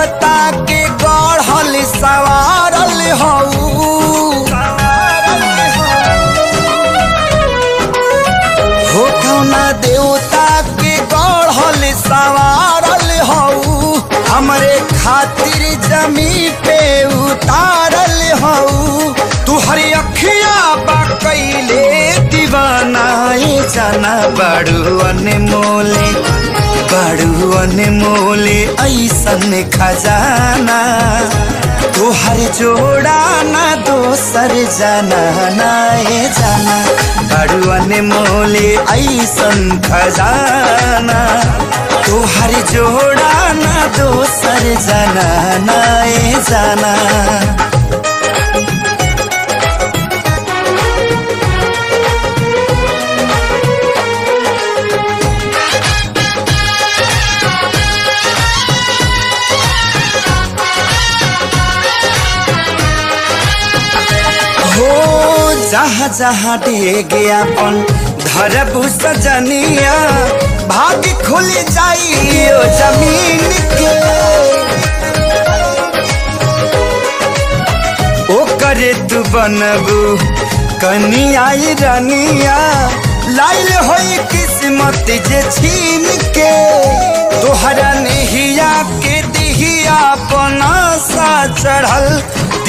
देवता के गढ़ल सवार देवता के गढ़ल हमरे खातिर जमी पे उतारल तू हरी अखिया बाकैले दीवाना जाना बड़ू अनमोले बड़ू अनमोले ऐसन खजाना। तू हर जोड़ा ना दोसर जाना ना ए जाना। बड़ू अनमोले ऐसन खजाना। तू हर जोड़ा ना दोसर जाना ना ए जाना। जहाँ जहाँ डेगे अपन धरबू सजनिया भाग खुल जाइयो ज़मीन के। ओ करे तू बनबू, कनिया रनिया, लाइल होई किस्मत जे छीन के।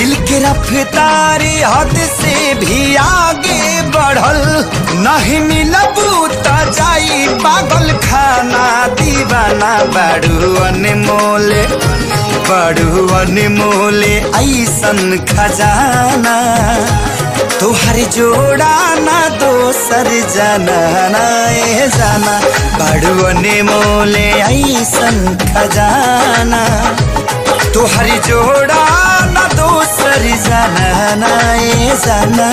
दिल के रफ्तारी हद से भी आगे बढ़ल। नहीं मिलबू त जाई, पागल खाना दीवाना बड़ू अनमोले बड़ू अनमोले ऐसन खजाना। तुहर जोड़ा ना दोसर जाना ना ए जाना बड़ू अनमोले ऐसन खजाना। तुहर जोड़ा दोसर जाना ना ए जाना